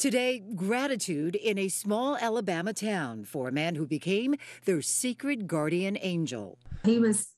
Today, gratitude in a small Alabama town for a man who became their secret guardian angel. He was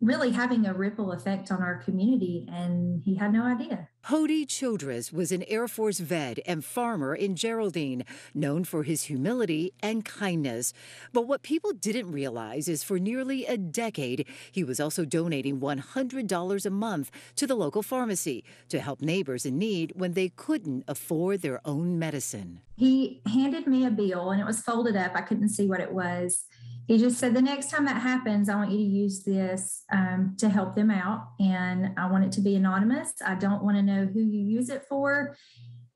really having a ripple effect on our community, and he had no idea. Hody Childress was an Air Force vet and farmer in Geraldine, known for his humility and kindness. But what people didn't realize is for nearly a decade, he was also donating $100 a month to the local pharmacy to help neighbors in need when they couldn't afford their own medicine. He handed me a bill, and it was folded up. I couldn't see what it was he just said the next time that happens i want you to use this um, to help them out and i want it to be anonymous. I don't want to know who you use it for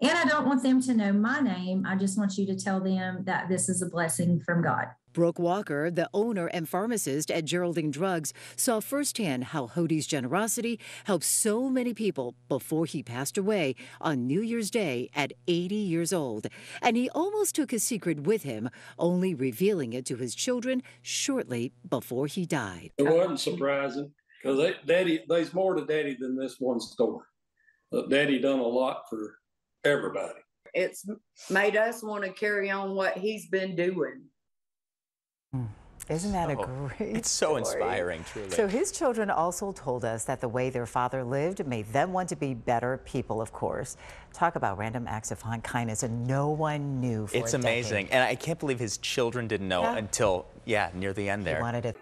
and i don't want them to know my name i just want you to tell them that this is a blessing from god Brooke Walker, the owner and pharmacist at Geraldine Drugs, saw firsthand how Hody's generosity helped so many people before he passed away on New Year's Day at 80 years old. And he almost took his secret with him, only revealing it to his children shortly before he died. It wasn't surprising because Daddy, there's more to Daddy than this one story. Daddy done a lot for everybody. It's made us want to carry on what he's been doing. Hmm. Isn't that so, a great It's so story. inspiring, truly. So his children also told us that the way their father lived made them want to be better people, of course. Talk about random acts of kindness and no one knew It's amazing. Decade. And I can't believe his children didn't know yeah. until, yeah, near the end there. He wanted it.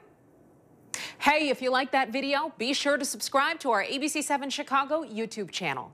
Hey, if you like that video, be sure to subscribe to our ABC7 Chicago YouTube channel.